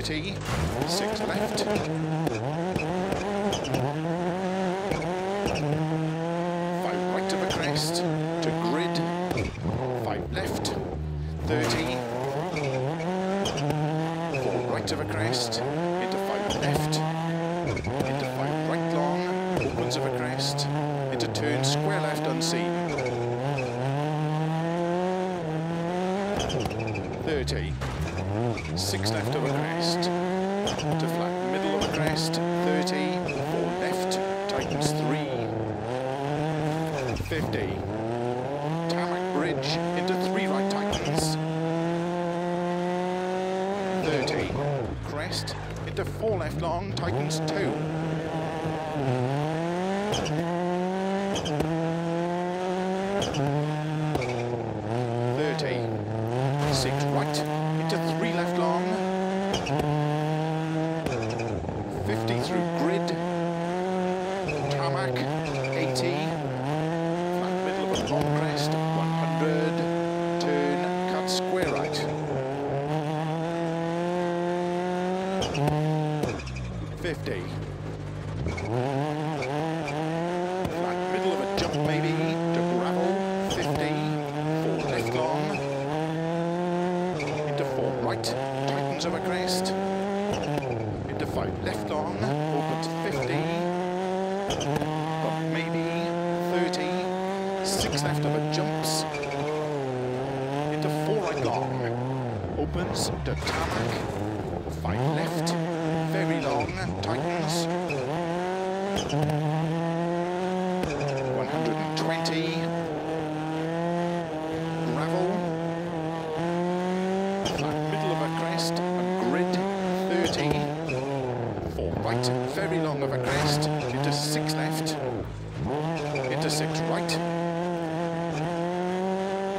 30. Six left. Five right of a crest to grid. Five left. 30. Four right of a crest left, into five right long, opens of a crest, into turn square left unseen. 30, 6 left over crest, to flat middle over crest, 30, 4 left, tightens 3, 50, tarmac bridge into 3 right tightens, 30, crest into 4 left long, tightens 2, long crest, one hundred. Turn, cut square right. 50. Flat middle of a jump maybe, to gravel, 50. Four left long. Into four right, tightens a crest. Into five left long, opens 50. But maybe 30. Six left of jumps. Into four right long. Opens to tarmac. Five left very long, and tightens. 120. Gravel. Flat middle of a crest, a grid, 30. Four right, very long of a crest, into six left, into six right.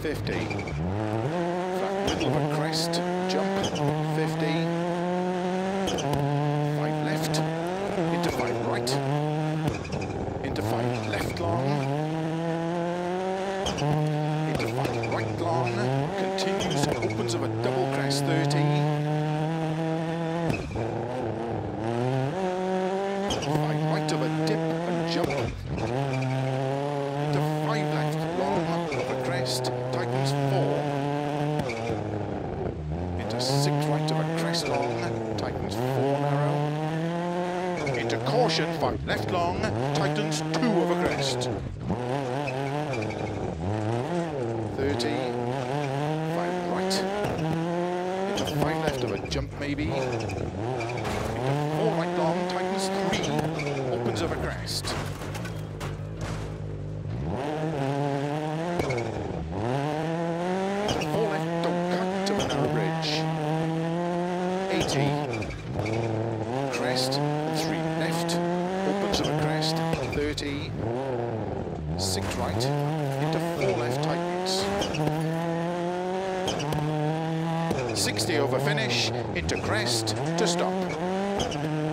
Fifty. Flat middle of a crest, jump, fifty. Five left, into five right, into five left long, into five right long, continues, opens of a double crest 30. Five right of a dip and jump. Into five left long of a crest, tightens four. Into six right of a crest long, tightens four narrow. Into caution, five left long, tightens two of a crest. 30, five right, into five left of a jump maybe, into four right long, tightens three, opens of a crest. Crest, three left, opens of a crest, 30, six right, into four left, tight 60 over finish, into crest, to stop.